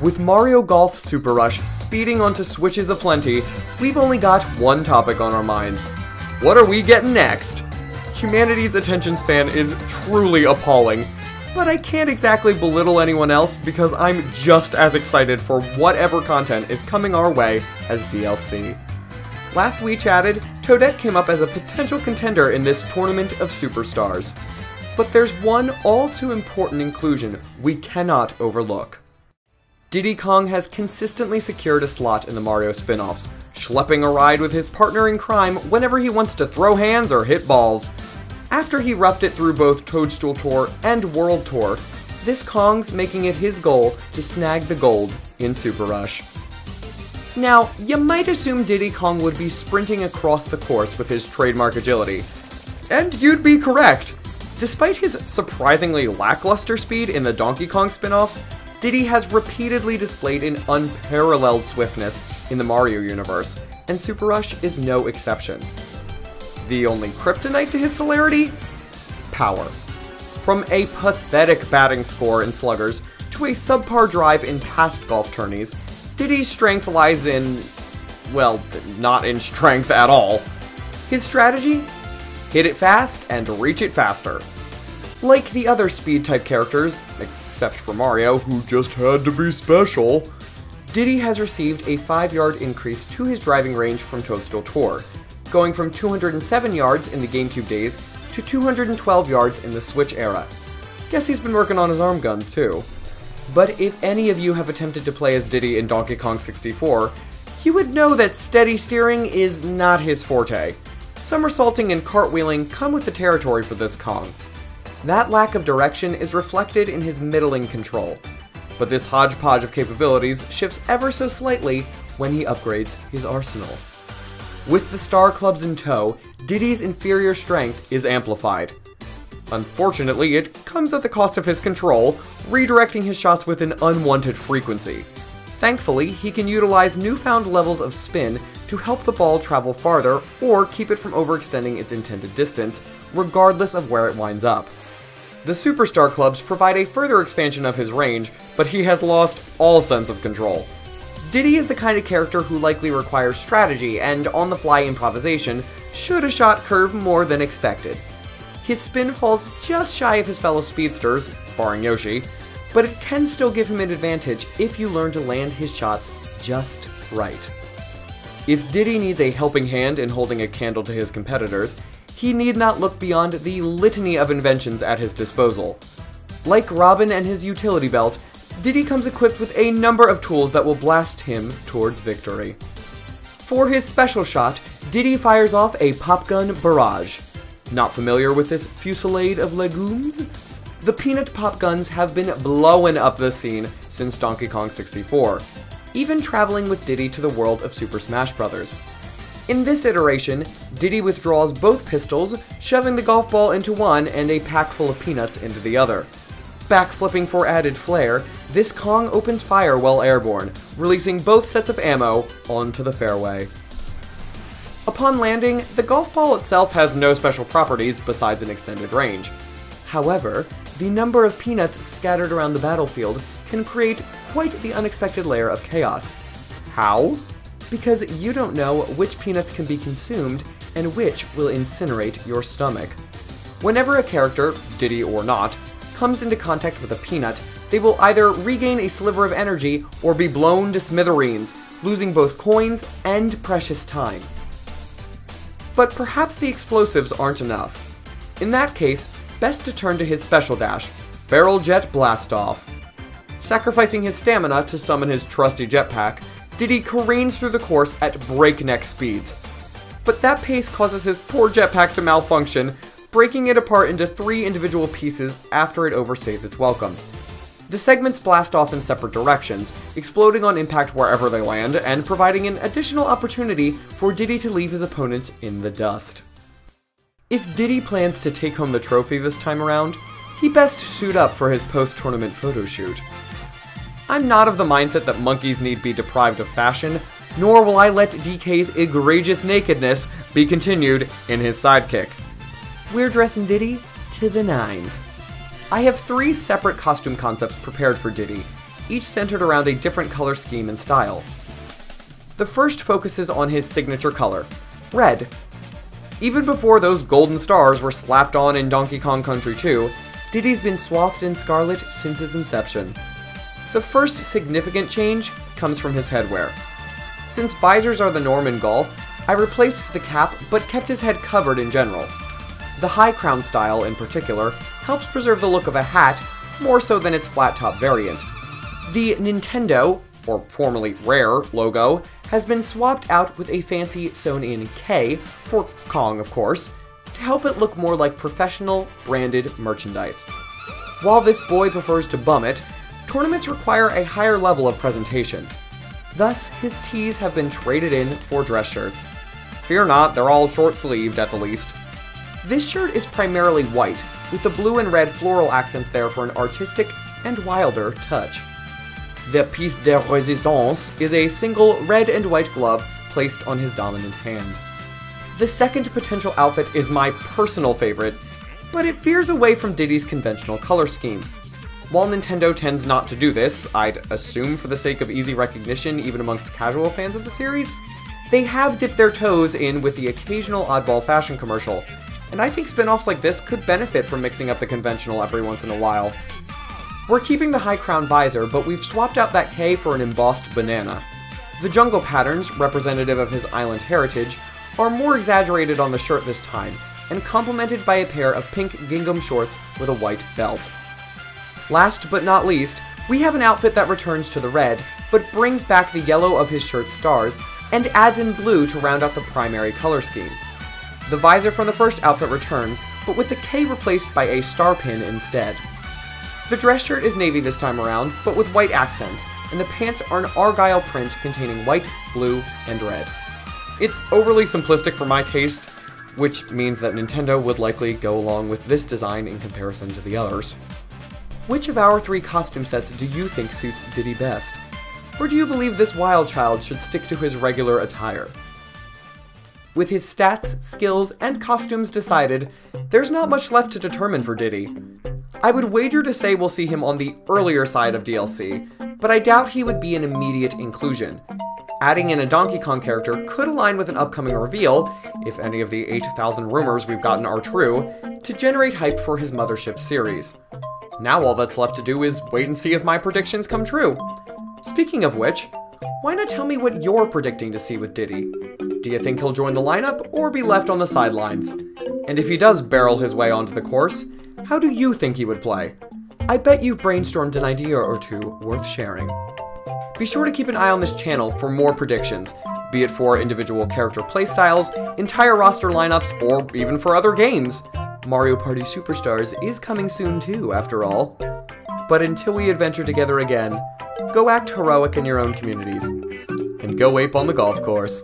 With Mario Golf Super Rush speeding onto Switches aplenty, we've only got one topic on our minds. What are we getting next? Humanity's attention span is truly appalling, but I can't exactly belittle anyone else because I'm just as excited for whatever content is coming our way as DLC. Last we chatted, Toadette came up as a potential contender in this tournament of superstars. But there's one all too important inclusion we cannot overlook. Diddy Kong has consistently secured a slot in the Mario spin offs, schlepping a ride with his partner in crime whenever he wants to throw hands or hit balls. After he roughed it through both Toadstool Tour and World Tour, this Kong's making it his goal to snag the gold in Super Rush. Now, you might assume Diddy Kong would be sprinting across the course with his trademark agility. And you'd be correct. Despite his surprisingly lackluster speed in the Donkey Kong spin offs, Diddy has repeatedly displayed an unparalleled swiftness in the Mario universe, and Super Rush is no exception. The only kryptonite to his celerity? Power. From a pathetic batting score in sluggers to a subpar drive in past golf tourneys, Diddy's strength lies in. well, not in strength at all. His strategy? Hit it fast and reach it faster. Like the other speed type characters, except for Mario, who just had to be special, Diddy has received a 5 yard increase to his driving range from Toadstool Tour, going from 207 yards in the GameCube days to 212 yards in the Switch era. Guess he's been working on his arm guns too. But if any of you have attempted to play as Diddy in Donkey Kong 64, you would know that steady steering is not his forte. Somersaulting and cartwheeling come with the territory for this Kong. That lack of direction is reflected in his middling control, but this hodgepodge of capabilities shifts ever so slightly when he upgrades his arsenal. With the star clubs in tow, Diddy's inferior strength is amplified. Unfortunately, it comes at the cost of his control, redirecting his shots with an unwanted frequency. Thankfully, he can utilize newfound levels of spin to help the ball travel farther or keep it from overextending its intended distance, regardless of where it winds up. The Superstar Clubs provide a further expansion of his range, but he has lost all sense of control. Diddy is the kind of character who likely requires strategy and on the fly improvisation should a shot curve more than expected. His spin falls just shy of his fellow speedsters, barring Yoshi, but it can still give him an advantage if you learn to land his shots just right. If Diddy needs a helping hand in holding a candle to his competitors, he need not look beyond the litany of inventions at his disposal. Like Robin and his utility belt, Diddy comes equipped with a number of tools that will blast him towards victory. For his special shot, Diddy fires off a popgun barrage. Not familiar with this fusillade of legumes? The peanut popguns have been blowing up the scene since Donkey Kong 64, even traveling with Diddy to the world of Super Smash Bros. In this iteration, Diddy withdraws both pistols, shoving the golf ball into one and a pack full of peanuts into the other. Backflipping for added flair, this Kong opens fire while airborne, releasing both sets of ammo onto the fairway. Upon landing, the golf ball itself has no special properties besides an extended range. However, the number of peanuts scattered around the battlefield can create quite the unexpected layer of chaos. How? Because you don't know which peanuts can be consumed and which will incinerate your stomach. Whenever a character, Diddy or not, comes into contact with a peanut, they will either regain a sliver of energy or be blown to smithereens, losing both coins and precious time. But perhaps the explosives aren't enough. In that case, best to turn to his special dash, Barrel Jet Blast Off. Sacrificing his stamina to summon his trusty jetpack, Diddy careens through the course at breakneck speeds. But that pace causes his poor jetpack to malfunction, breaking it apart into three individual pieces after it overstays its welcome. The segments blast off in separate directions, exploding on impact wherever they land, and providing an additional opportunity for Diddy to leave his opponents in the dust. If Diddy plans to take home the trophy this time around, he best suit up for his post tournament photo shoot. I'm not of the mindset that monkeys need be deprived of fashion, nor will I let DK's egregious nakedness be continued in his sidekick. We're dressing Diddy to the nines. I have three separate costume concepts prepared for Diddy, each centered around a different color scheme and style. The first focuses on his signature color, red. Even before those golden stars were slapped on in Donkey Kong Country 2, Diddy's been swathed in scarlet since his inception. The first significant change comes from his headwear. Since visors are the norm in golf, I replaced the cap but kept his head covered in general. The high crown style, in particular, helps preserve the look of a hat more so than its flat top variant. The Nintendo, or formerly Rare, logo has been swapped out with a fancy sewn in K, for Kong of course, to help it look more like professional, branded merchandise. While this boy prefers to bum it, tournaments require a higher level of presentation. Thus, his tees have been traded in for dress shirts. Fear not, they're all short sleeved at the least. This shirt is primarily white, with the blue and red floral accents there for an artistic and wilder touch. The piece de résistance is a single red and white glove placed on his dominant hand. The second potential outfit is my personal favorite, but it veers away from Diddy's conventional color scheme. While Nintendo tends not to do this, I'd assume for the sake of easy recognition even amongst casual fans of the series, they have dipped their toes in with the occasional oddball fashion commercial, and I think spin offs like this could benefit from mixing up the conventional every once in a while. We're keeping the high crown visor, but we've swapped out that K for an embossed banana. The jungle patterns, representative of his island heritage, are more exaggerated on the shirt this time, and complemented by a pair of pink gingham shorts with a white belt. Last but not least, we have an outfit that returns to the red, but brings back the yellow of his shirt's stars, and adds in blue to round out the primary color scheme. The visor from the first outfit returns, but with the K replaced by a star pin instead. The dress shirt is navy this time around, but with white accents, and the pants are an argyle print containing white, blue, and red. It's overly simplistic for my taste, which means that Nintendo would likely go along with this design in comparison to the others. Which of our three costume sets do you think suits Diddy best? Or do you believe this wild child should stick to his regular attire? With his stats, skills, and costumes decided, there's not much left to determine for Diddy. I would wager to say we'll see him on the earlier side of DLC, but I doubt he would be an immediate inclusion. Adding in a Donkey Kong character could align with an upcoming reveal, if any of the 8,000 rumors we've gotten are true, to generate hype for his Mothership series. Now all that's left to do is wait and see if my predictions come true. Speaking of which, why not tell me what you're predicting to see with Diddy? Do you think he'll join the lineup or be left on the sidelines? And if he does barrel his way onto the course, how do you think he would play? I bet you've brainstormed an idea or two worth sharing. Be sure to keep an eye on this channel for more predictions, be it for individual character playstyles, entire roster lineups, or even for other games. Mario Party Superstars is coming soon too, after all. But until we adventure together again, go act heroic in your own communities, and go ape on the golf course.